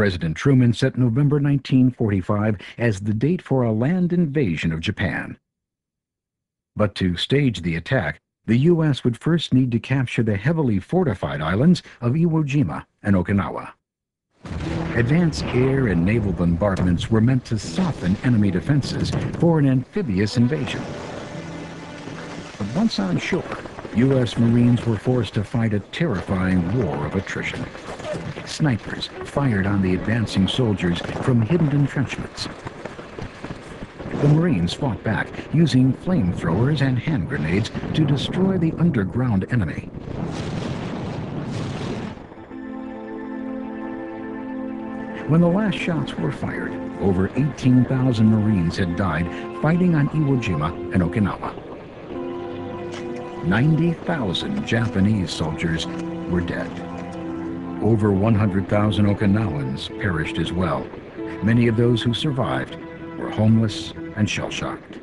President Truman set November 1945 as the date for a land invasion of Japan. But to stage the attack, the U.S. would first need to capture the heavily fortified islands of Iwo Jima and Okinawa. Advanced air and naval bombardments were meant to soften enemy defenses for an amphibious invasion. But once on shore, U.S. Marines were forced to fight a terrifying war of attrition. Snipers fired on the advancing soldiers from hidden entrenchments. The Marines fought back using flamethrowers and hand grenades to destroy the underground enemy. When the last shots were fired, over 18,000 Marines had died fighting on Iwo Jima and Okinawa. 90,000 Japanese soldiers were dead. Over 100,000 Okinawans perished as well. Many of those who survived were homeless and shell-shocked.